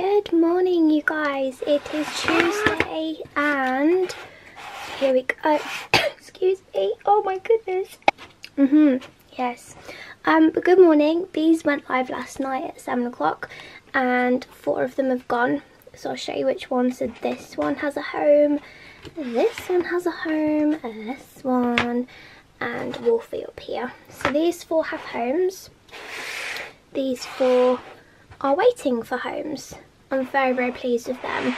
Good morning you guys, it is Tuesday and here we go, excuse me, oh my goodness. Mm-hmm, yes. Um, good morning, these went live last night at 7 o'clock and four of them have gone. So I'll show you which ones. So this one has a home, this one has a home, this one, and Wolfie up here. So these four have homes. These four are waiting for homes. I'm very, very pleased with them.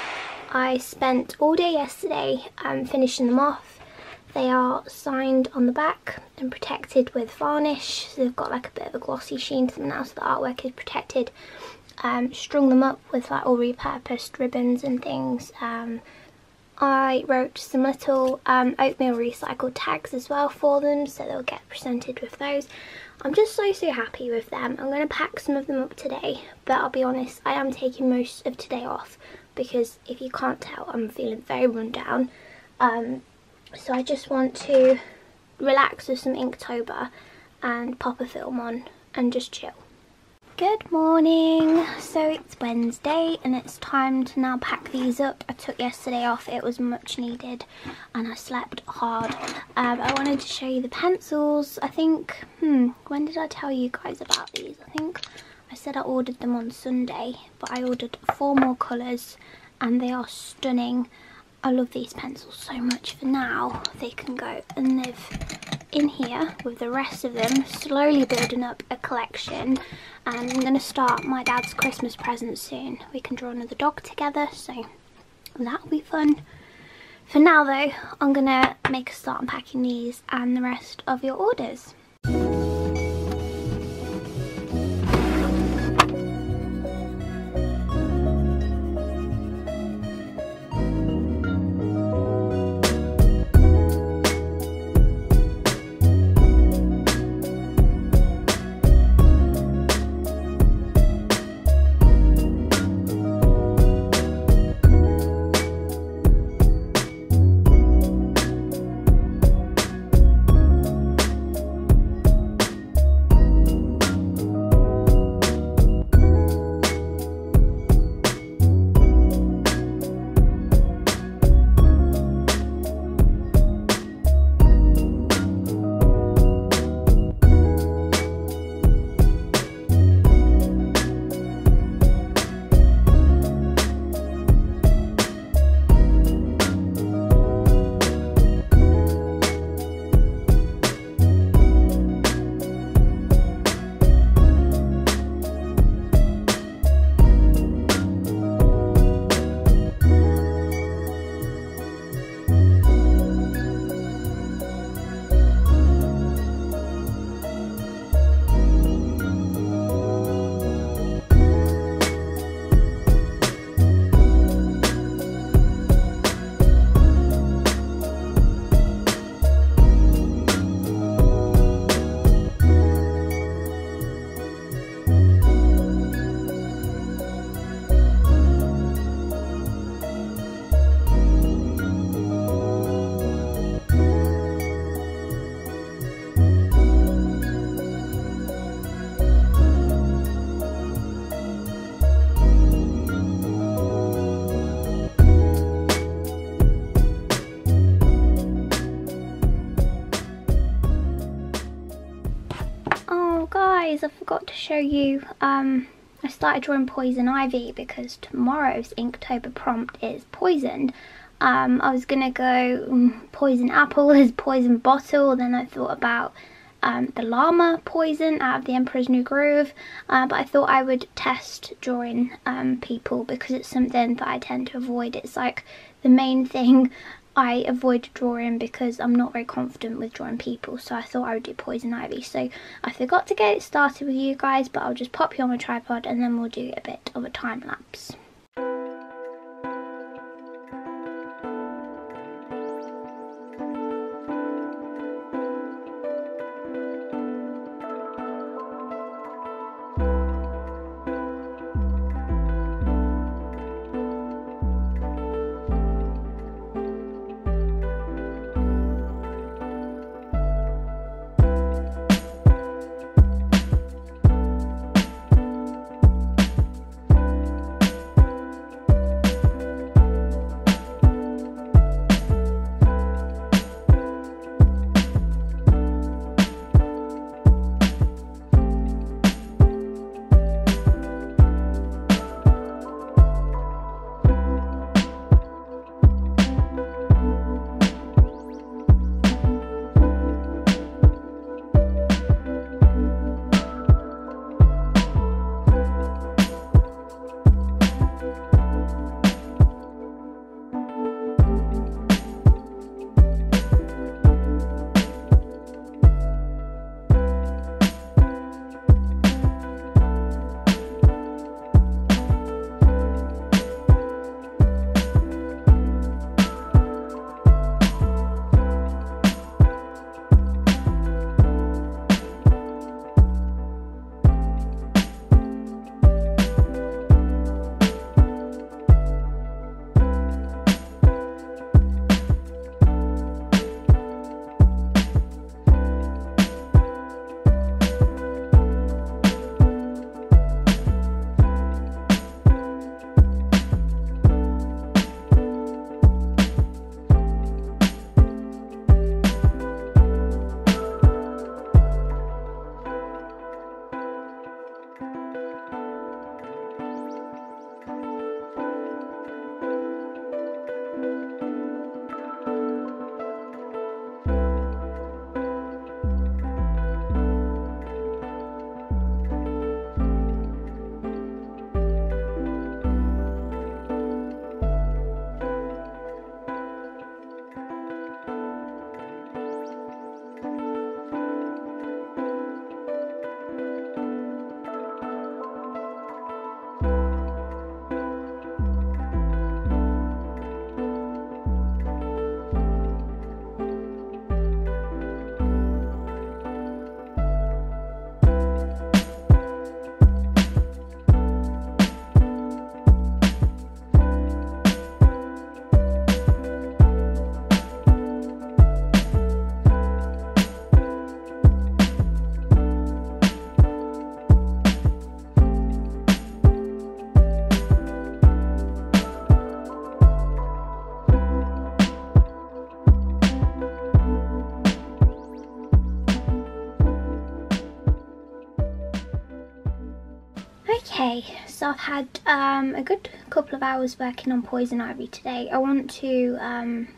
I spent all day yesterday um, finishing them off. They are signed on the back and protected with varnish. So they've got like a bit of a glossy sheen to them now so the artwork is protected. Um, strung them up with like all repurposed ribbons and things. Um, I wrote some little um, oatmeal recycled tags as well for them so they'll get presented with those. I'm just so so happy with them. I'm going to pack some of them up today but I'll be honest I am taking most of today off because if you can't tell I'm feeling very run down. Um, so I just want to relax with some Inktober and pop a film on and just chill. Good morning. So it's Wednesday and it's time to now pack these up. I took yesterday off, it was much needed and I slept hard. Um, I wanted to show you the pencils. I think, hmm, when did I tell you guys about these? I think I said I ordered them on Sunday, but I ordered four more colours and they are stunning. I love these pencils so much. For now, they can go and they've in here with the rest of them, slowly building up a collection. And I'm going to start my dad's Christmas present soon. We can draw another dog together, so that'll be fun. For now though, I'm going to make a start unpacking these and the rest of your orders. Show you, um, I started drawing Poison Ivy because tomorrow's Inktober prompt is poisoned. Um, I was going to go um, Poison Apple as Poison Bottle, then I thought about um, the llama poison out of the Emperor's New Groove, uh, but I thought I would test drawing um, people because it's something that I tend to avoid. It's like the main thing I avoid drawing because I'm not very confident with drawing people so I thought I would do Poison Ivy. So I forgot to get it started with you guys but I'll just pop you on my tripod and then we'll do a bit of a time lapse. Okay, so I've had um, a good couple of hours working on Poison Ivy today. I want to um,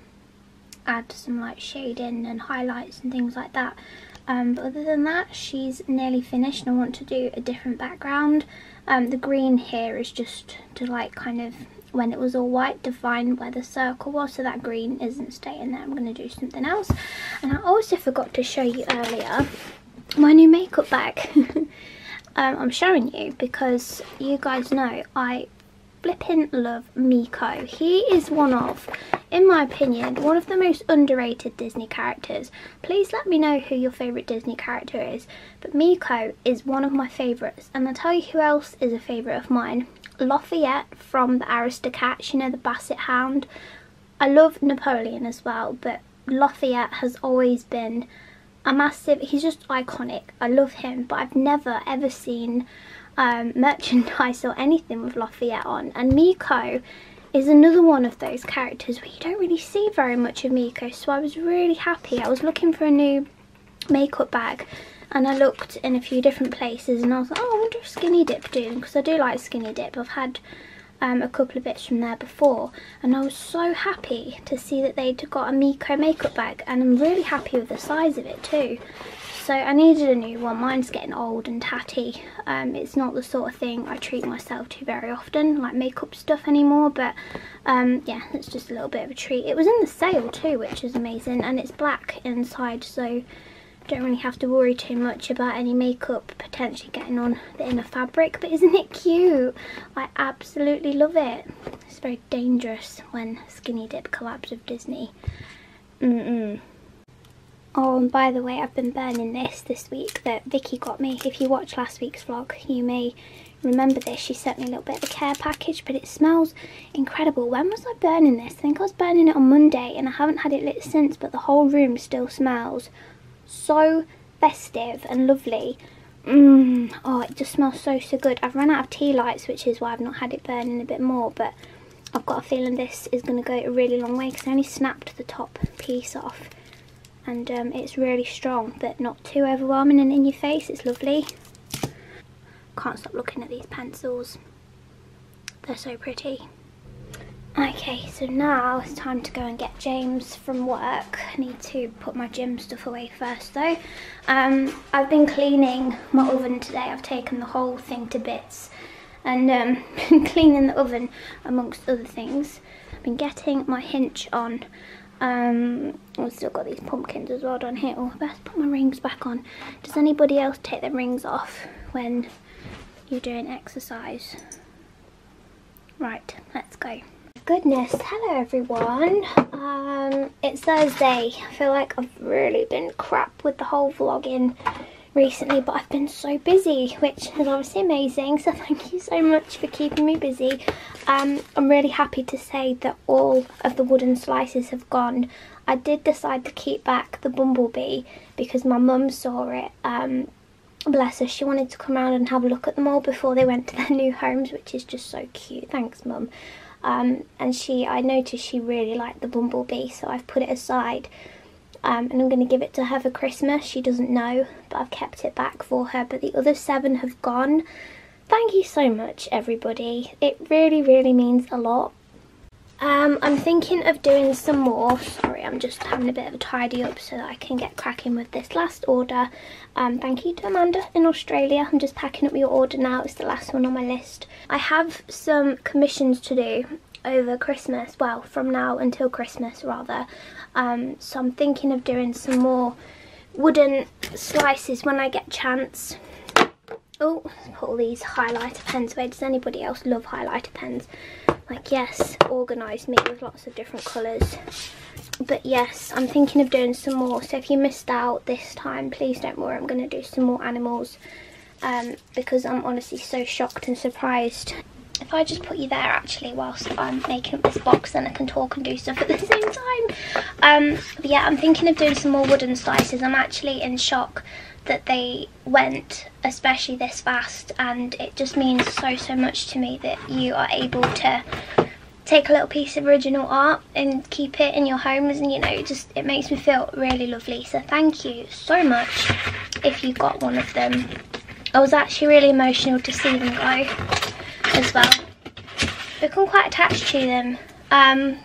add some like shading and highlights and things like that. Um, but other than that, she's nearly finished and I want to do a different background. Um, the green here is just to like kind of, when it was all white, define where the circle was so that green isn't staying there. I'm going to do something else. And I also forgot to show you earlier my new makeup bag. um, I'm showing you because you guys know I flipping love Meeko. He is one of, in my opinion, one of the most underrated Disney characters. Please let me know who your favourite Disney character is. But Meeko is one of my favourites. And I'll tell you who else is a favourite of mine. Lafayette from the Aristocats, you know, the Basset Hound. I love Napoleon as well, but Lafayette has always been a massive, he's just iconic. I love him, but I've never ever seen um, merchandise or anything with Lafayette on. And Meeko is another one of those characters where you don't really see very much of Meeko. So I was really happy. I was looking for a new makeup bag and I looked in a few different places and I was like, oh, I wonder if Skinny Dip do because I do like Skinny Dip. I've had um, a couple of bits from there before and I was so happy to see that they'd got a Meeko makeup bag and I'm really happy with the size of it too. So I needed a new one. Mine's getting old and tatty. Um, it's not the sort of thing I treat myself to very often, like makeup stuff anymore. But um, yeah, it's just a little bit of a treat. It was in the sale too, which is amazing. And it's black inside, so don't really have to worry too much about any makeup potentially getting on the inner fabric. But isn't it cute? I absolutely love it. It's very dangerous when Skinny Dip collabs with Disney. Mm-mm. Oh, and by the way, I've been burning this this week that Vicky got me. If you watched last week's vlog, you may remember this. She sent me a little bit of a care package, but it smells incredible. When was I burning this? I think I was burning it on Monday, and I haven't had it lit since, but the whole room still smells so festive and lovely. Mmm, oh, it just smells so, so good. I've run out of tea lights, which is why I've not had it burning a bit more, but I've got a feeling this is going to go a really long way because I only snapped the top piece off. And um, it's really strong but not too overwhelming and in your face. It's lovely. Can't stop looking at these pencils. They're so pretty okay so now it's time to go and get James from work I need to put my gym stuff away first though um, I've been cleaning my oven today I've taken the whole thing to bits and um, been cleaning the oven amongst other things I've been getting my hinge on um, I've still got these pumpkins as well down here. Oh, I best put my rings back on. Does anybody else take their rings off when you're doing exercise? Right, let's go. Goodness, hello everyone. Um, it's Thursday. I feel like I've really been crap with the whole vlogging recently, but I've been so busy, which is obviously amazing. So thank you so much for keeping me busy. Um, I'm really happy to say that all of the wooden slices have gone. I did decide to keep back the bumblebee because my mum saw it. Um, bless her, she wanted to come around and have a look at them all before they went to their new homes, which is just so cute. Thanks, mum. Um, and she, I noticed she really liked the bumblebee, so I've put it aside. Um, and I'm going to give it to her for Christmas. She doesn't know, but I've kept it back for her. But the other seven have gone. Thank you so much, everybody. It really, really means a lot. Um, I'm thinking of doing some more. Sorry, I'm just having a bit of a tidy up so that I can get cracking with this last order. Um, thank you to Amanda in Australia. I'm just packing up your order now. It's the last one on my list. I have some commissions to do over Christmas. Well, from now until Christmas, rather. Um, so I'm thinking of doing some more wooden slices when I get chance. Oh, put all these highlighter pens away. Does anybody else love highlighter pens? Like, yes, organised me with lots of different colours. But yes, I'm thinking of doing some more. So if you missed out this time, please don't worry. I'm going to do some more animals. Um, because I'm honestly so shocked and surprised. If I just put you there actually whilst I'm making up this box then I can talk and do stuff at the same time. Um, yeah, I'm thinking of doing some more wooden slices. I'm actually in shock that they went especially this fast and it just means so so much to me that you are able to take a little piece of original art and keep it in your homes and you know just it makes me feel really lovely so thank you so much if you got one of them I was actually really emotional to see them go as well. Become quite attached to them, um,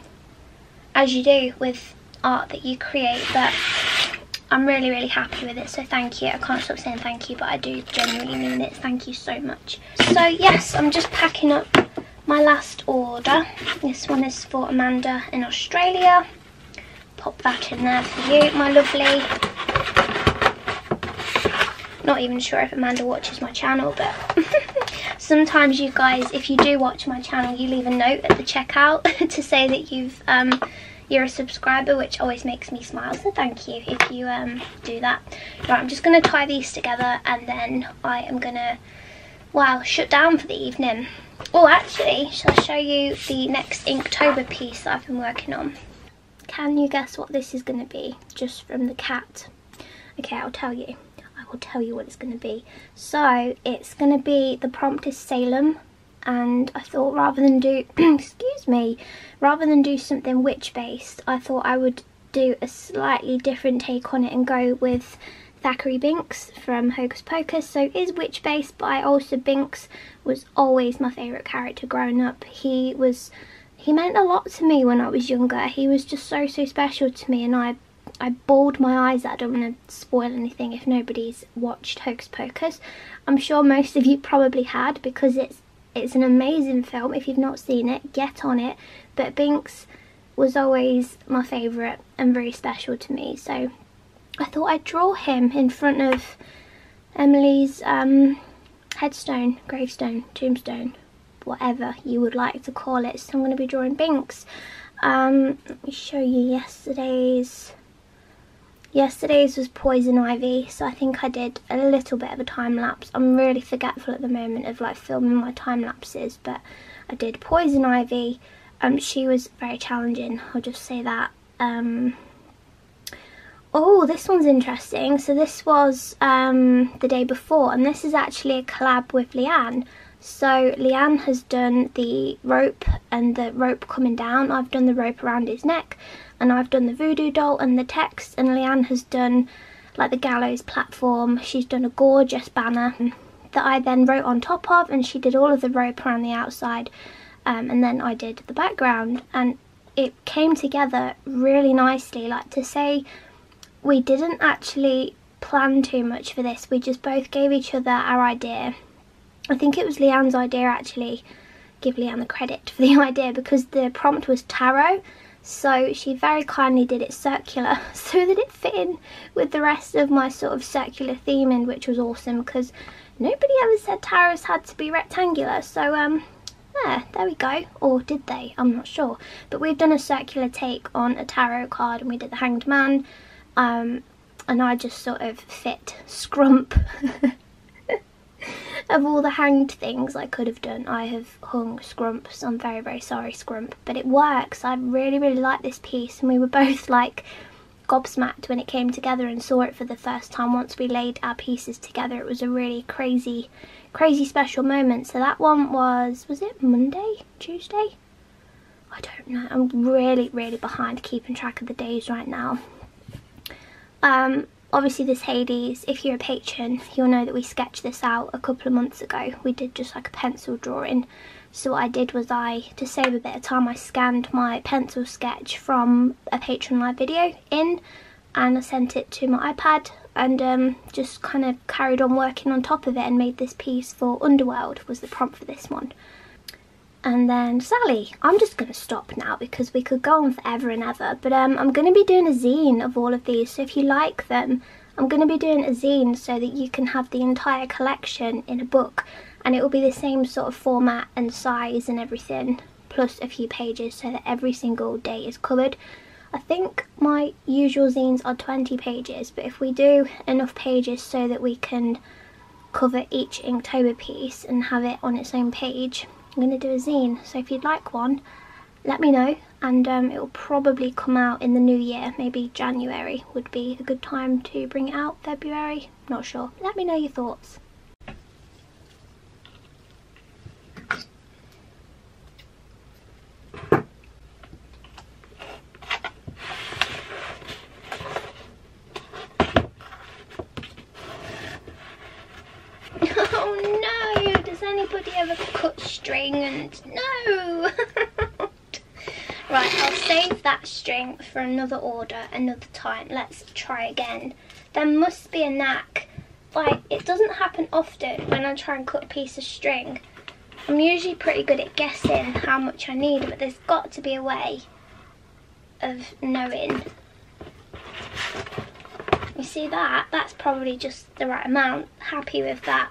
as you do with art that you create, but I'm really, really happy with it, so thank you. I can't stop saying thank you, but I do genuinely mean it. Thank you so much. So yes, I'm just packing up my last order. This one is for Amanda in Australia. Pop that in there for you, my lovely. Not even sure if Amanda watches my channel, but sometimes you guys, if you do watch my channel, you leave a note at the checkout to say that you've um, you're a subscriber, which always makes me smile. So thank you if you um, do that. Right, I'm just going to tie these together and then I am going to, well, shut down for the evening. Oh, actually, shall I show you the next Inktober piece that I've been working on? Can you guess what this is going to be, just from the cat? Okay, I'll tell you. I will tell you what it's going to be. So, it's going to be, the prompt is Salem, and I thought rather than do, excuse me, rather than do something witch based, I thought I would do a slightly different take on it and go with Thackeray Binks from Hocus Pocus. So is witch based, but I also Binks was always my favourite character growing up. He was, he meant a lot to me when I was younger. He was just so, so special to me and I I bawled my eyes out. I don't want to spoil anything if nobody's watched Hocus Pocus. I'm sure most of you probably had because it's it's an amazing film. If you've not seen it, get on it. But Binks was always my favourite and very special to me. So I thought I'd draw him in front of Emily's um, headstone, gravestone, tombstone, whatever you would like to call it. So I'm going to be drawing Binks. Um, let me show you yesterday's Yesterday's was Poison Ivy, so I think I did a little bit of a time lapse. I'm really forgetful at the moment of like filming my time lapses, but I did Poison Ivy. Um, she was very challenging, I'll just say that. Um, oh, this one's interesting. So this was um, the day before, and this is actually a collab with Lianne. So Lianne has done the rope and the rope coming down. I've done the rope around his neck and I've done the voodoo doll and the text and Lianne has done like the gallows platform. She's done a gorgeous banner that I then wrote on top of and she did all of the rope around the outside um, and then I did the background. And it came together really nicely. Like to say we didn't actually plan too much for this we just both gave each other our idea. I think it was Lianne's idea actually. Give Lianne the credit for the idea because the prompt was tarot so she very kindly did it circular so that it fit in with the rest of my sort of circular theming, which was awesome because nobody ever said tarots had to be rectangular. So um, yeah, there we go. Or did they? I'm not sure. But we've done a circular take on a tarot card and we did the Hanged Man. Um, and I just sort of fit Scrump of all the hanged things I could have done, I have hung Scrump, I'm very, very sorry, Scrump. But it works. I really, really like this piece, and we were both like gobsmacked when it came together and saw it for the first time once we laid our pieces together. It was a really crazy, crazy special moment. So that one was, was it Monday? Tuesday? I don't know. I'm really, really behind keeping track of the days right now. Um, obviously this Hades, if you're a patron, you'll know that we sketched this out a couple of months ago. We did just like a pencil drawing. So what I did was I, to save a bit of time, I scanned my pencil sketch from a Patreon live video in and I sent it to my iPad and um, just kind of carried on working on top of it and made this piece for Underworld was the prompt for this one. And then Sally, I'm just going to stop now because we could go on forever and ever. But um, I'm going to be doing a zine of all of these. So if you like them, I'm going to be doing a zine so that you can have the entire collection in a book. And it will be the same sort of format and size and everything. Plus a few pages so that every single day is covered. I think my usual zines are 20 pages. But if we do enough pages so that we can cover each Inktober piece and have it on its own page I'm going to do a zine. So if you'd like one, let me know. And um, it will probably come out in the new year. Maybe January would be a good time to bring it out. February? Not sure. Let me know your thoughts. Anybody ever cut string and no right I'll save that string for another order another time let's try again there must be a knack like it doesn't happen often when I try and cut a piece of string I'm usually pretty good at guessing how much I need but there's got to be a way of knowing you see that? That's probably just the right amount. Happy with that.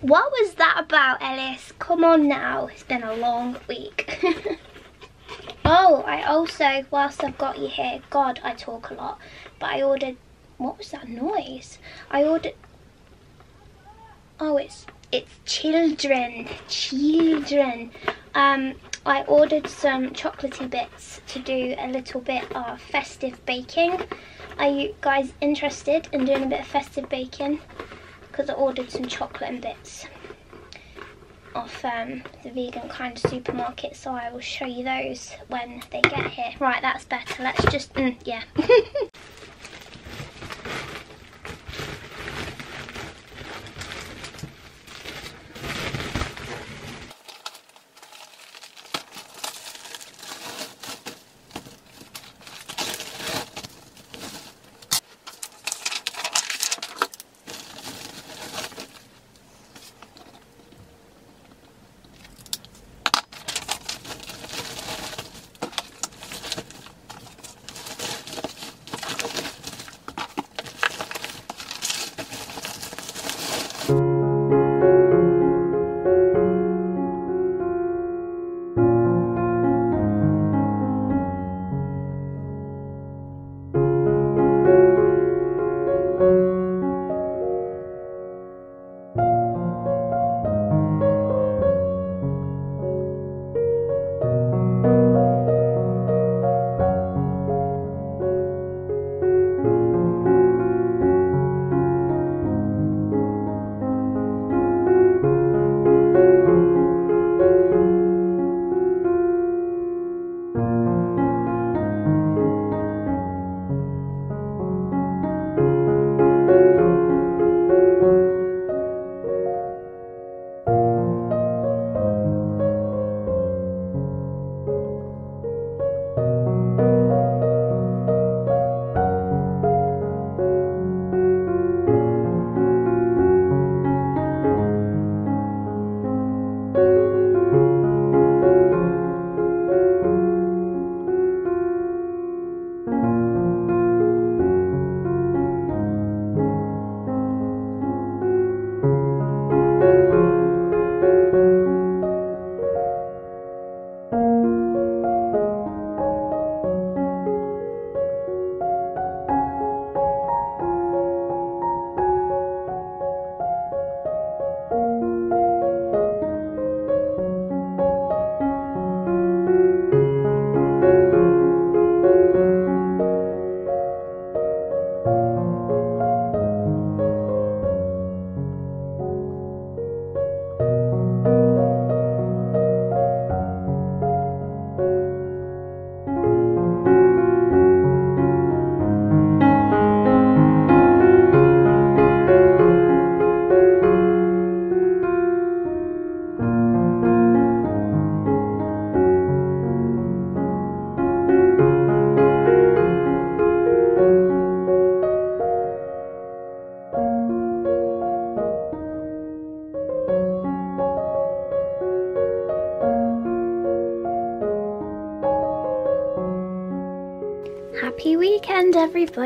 What was that about, Ellis? Come on now. It's been a long week. oh, I also, whilst I've got you here, God, I talk a lot, but I ordered, what was that noise? I ordered, oh, it's, it's children, children. Um, I ordered some chocolatey bits to do a little bit of festive baking. Are you guys interested in doing a bit of festive baking? Because I ordered some chocolate and bits off um, the vegan kind of supermarket so I will show you those when they get here. Right, that's better. Let's just, mm, yeah.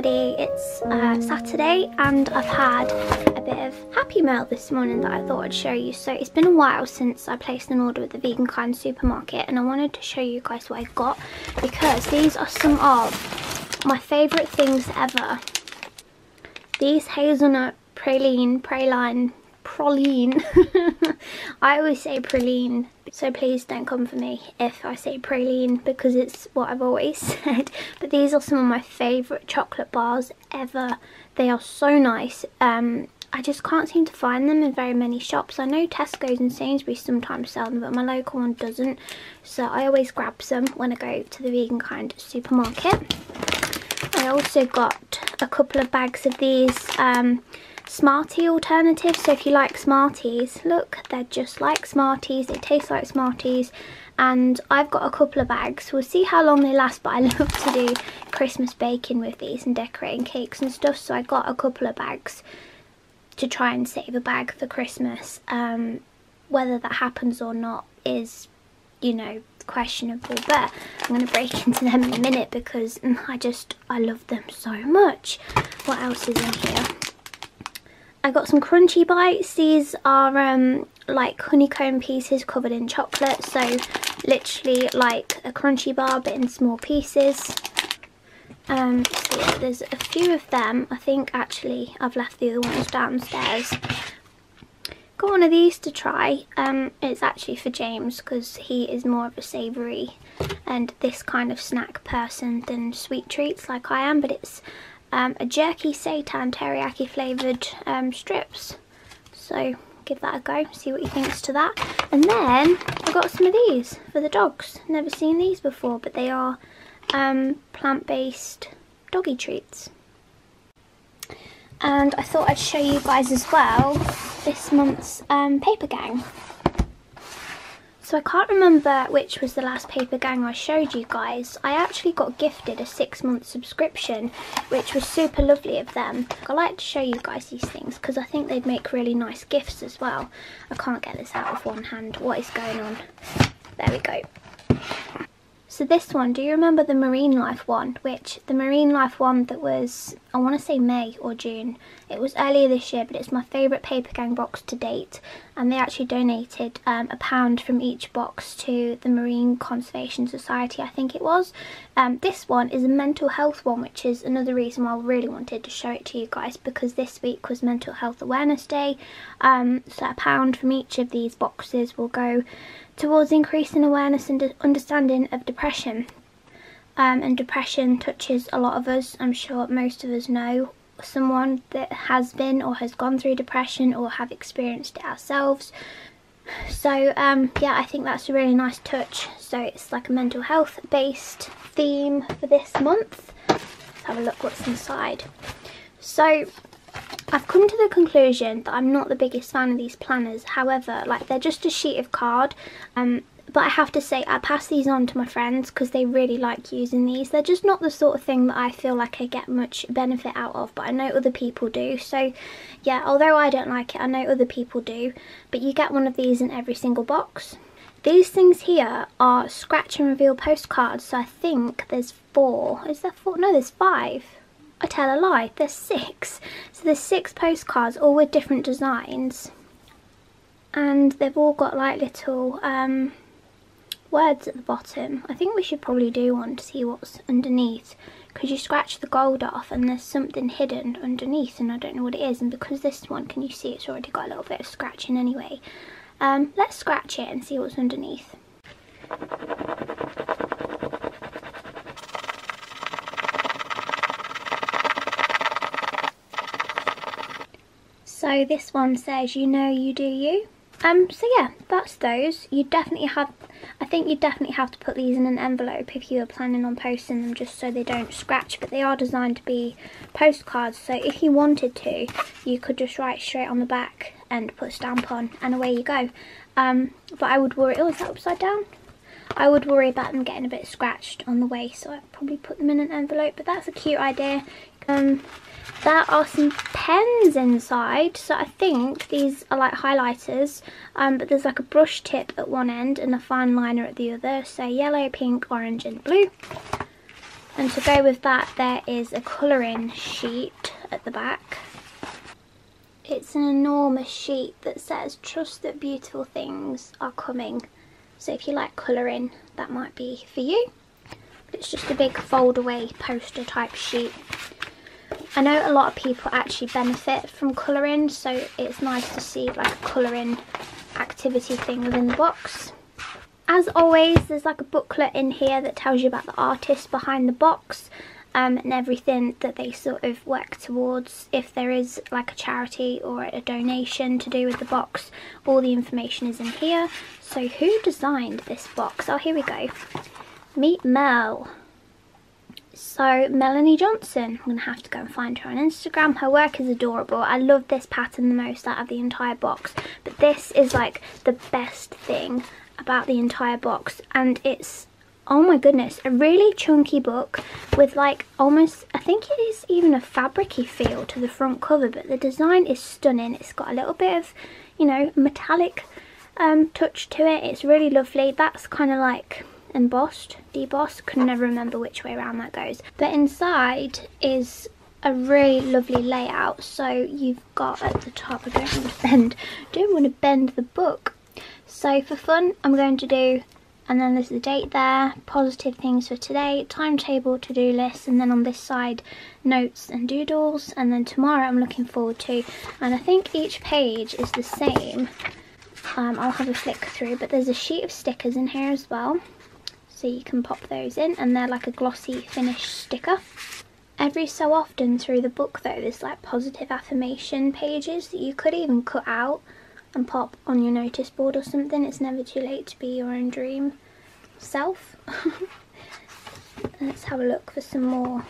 everybody. It's uh, Saturday and I've had a bit of happy mail this morning that I thought I'd show you. So it's been a while since I placed an order with the vegan kind supermarket and I wanted to show you guys what I got because these are some of my favourite things ever. These hazelnut praline praline praline I always say praline so please don't come for me if I say praline because it's what I've always said. But these are some of my favourite chocolate bars ever. They are so nice. Um, I just can't seem to find them in very many shops. I know Tesco's and Sainsbury's sometimes sell them, but my local one doesn't. So I always grab some when I go to the vegan kind supermarket. I also got a couple of bags of these um, Smartie alternative. So if you like Smarties, look, they're just like Smarties. They taste like Smarties. And I've got a couple of bags. We'll see how long they last, but I love to do Christmas baking with these and decorating cakes and stuff. So I got a couple of bags to try and save a bag for Christmas. Um, whether that happens or not is, you know, questionable but I'm going to break into them in a minute because I just I love them so much what else is in here I got some crunchy bites these are um like honeycomb pieces covered in chocolate so literally like a crunchy bar but in small pieces um so yeah, there's a few of them I think actually I've left the other ones downstairs got one of these to try. Um, it's actually for James because he is more of a savoury and this kind of snack person than sweet treats like I am. But it's um, a jerky seitan teriyaki flavoured um, strips. So give that a go, see what he thinks to that. And then I got some of these for the dogs. Never seen these before, but they are um, plant-based doggy treats and I thought I'd show you guys as well this month's um, Papergang. So I can't remember which was the last Papergang I showed you guys. I actually got gifted a six month subscription which was super lovely of them. I like to show you guys these things because I think they'd make really nice gifts as well. I can't get this out of one hand. What is going on? There we go. So this one, do you remember the Marine Life one? Which, the Marine Life one that was, I want to say May or June. It was earlier this year, but it's my favourite Papergang box to date. And they actually donated um, a pound from each box to the Marine Conservation Society, I think it was. Um, this one is a mental health one, which is another reason why I really wanted to show it to you guys. Because this week was Mental Health Awareness Day. Um, so a pound from each of these boxes will go towards increasing awareness and understanding of depression. Um, and depression touches a lot of us. I'm sure most of us know someone that has been or has gone through depression or have experienced it ourselves. So um, yeah, I think that's a really nice touch. So it's like a mental health based theme for this month. Let's have a look what's inside. So I've come to the conclusion that I'm not the biggest fan of these planners. However, like they're just a sheet of card. Um, but I have to say I pass these on to my friends because they really like using these. They're just not the sort of thing that I feel like I get much benefit out of, but I know other people do. So yeah, although I don't like it, I know other people do. But you get one of these in every single box. These things here are scratch and reveal postcards, so I think there's four. Is there four? No, there's five. I tell a lie, there's six. So there's six postcards, all with different designs. And they've all got like little um, words at the bottom. I think we should probably do one to see what's underneath. Because you scratch the gold off and there's something hidden underneath and I don't know what it is. And because this one, can you see it's already got a little bit of scratching anyway. Um, let's scratch it and see what's underneath. So this one says, you know you do you. Um, so yeah, that's those. You definitely have, I think you definitely have to put these in an envelope if you are planning on posting them just so they don't scratch. But they are designed to be postcards, so if you wanted to, you could just write straight on the back and put a stamp on and away you go. Um, but I would worry, oh is that upside down? I would worry about them getting a bit scratched on the way, so I'd probably put them in an envelope, but that's a cute idea. Um, there are some pens inside, so I think these are like highlighters, um, but there's like a brush tip at one end and a fine liner at the other, so yellow, pink, orange and blue. And to go with that, there is a colouring sheet at the back. It's an enormous sheet that says, trust that beautiful things are coming. So if you like colouring, that might be for you. But it's just a big fold away poster type sheet. I know a lot of people actually benefit from colouring, so it's nice to see like a colouring activity thing within the box. As always, there's like a booklet in here that tells you about the artist behind the box um, and everything that they sort of work towards. If there is like a charity or a donation to do with the box, all the information is in here. So who designed this box? Oh, here we go. Meet Mel. So Melanie Johnson, I'm going to have to go and find her on Instagram. Her work is adorable. I love this pattern the most out of the entire box. But this is like the best thing about the entire box. And it's, oh my goodness, a really chunky book with like almost, I think it is even a fabricy feel to the front cover. But the design is stunning. It's got a little bit of, you know, metallic um, touch to it. It's really lovely. That's kind of like embossed, debossed. Can never remember which way around that goes. But inside is a really lovely layout. So you've got at the top, I don't want to bend, don't want to bend the book. So for fun, I'm going to do, and then there's the date there, positive things for today, timetable, to-do list, and then on this side, notes and doodles. And then tomorrow I'm looking forward to, and I think each page is the same. Um, I'll have a flick through, but there's a sheet of stickers in here as well so you can pop those in and they're like a glossy finish sticker. Every so often through the book though there's like positive affirmation pages that you could even cut out and pop on your notice board or something. It's never too late to be your own dream self. Let's have a look for some more.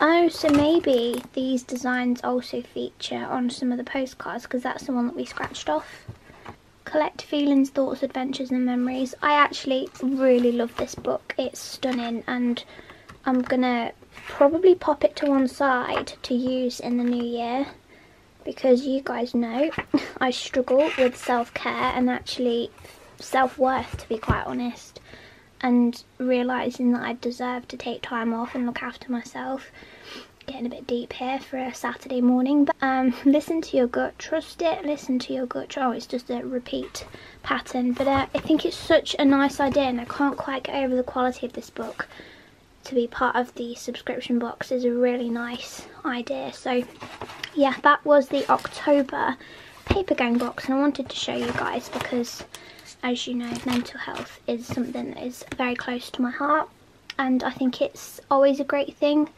Oh, so maybe these designs also feature on some of the postcards because that's the one that we scratched off collect feelings, thoughts, adventures and memories. I actually really love this book. It's stunning and I'm gonna probably pop it to one side to use in the new year because you guys know I struggle with self-care and actually self-worth to be quite honest and realising that I deserve to take time off and look after myself getting a bit deep here for a Saturday morning. But um, listen to your gut, trust it, listen to your gut. Oh, it's just a repeat pattern. But uh, I think it's such a nice idea and I can't quite get over the quality of this book. To be part of the subscription box is a really nice idea. So yeah, that was the October Papergang box and I wanted to show you guys because as you know, mental health is something that is very close to my heart and I think it's always a great thing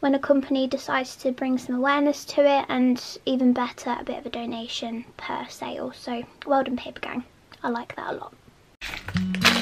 when a company decides to bring some awareness to it and even better a bit of a donation per sale so well done Papergang. I like that a lot